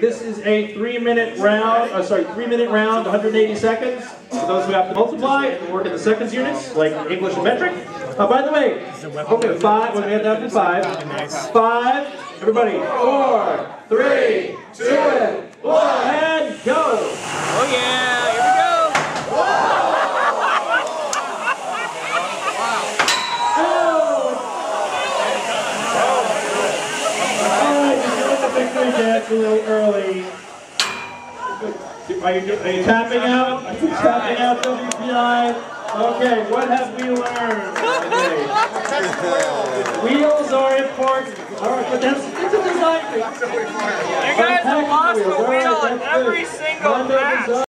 This is a three-minute round, uh, sorry, three-minute round, 180 seconds. For those who have to multiply and work in the seconds units, like English and metric. Uh, by the way, okay, five, we're have to have five. Five, everybody, four, three, two, doing the a little early. Are you, are you tapping out? Are you tapping out WPI? Okay, what have we learned today? Wheels are important. Alright, but that's, it's a design thing. You guys have lost the wheel on every single match.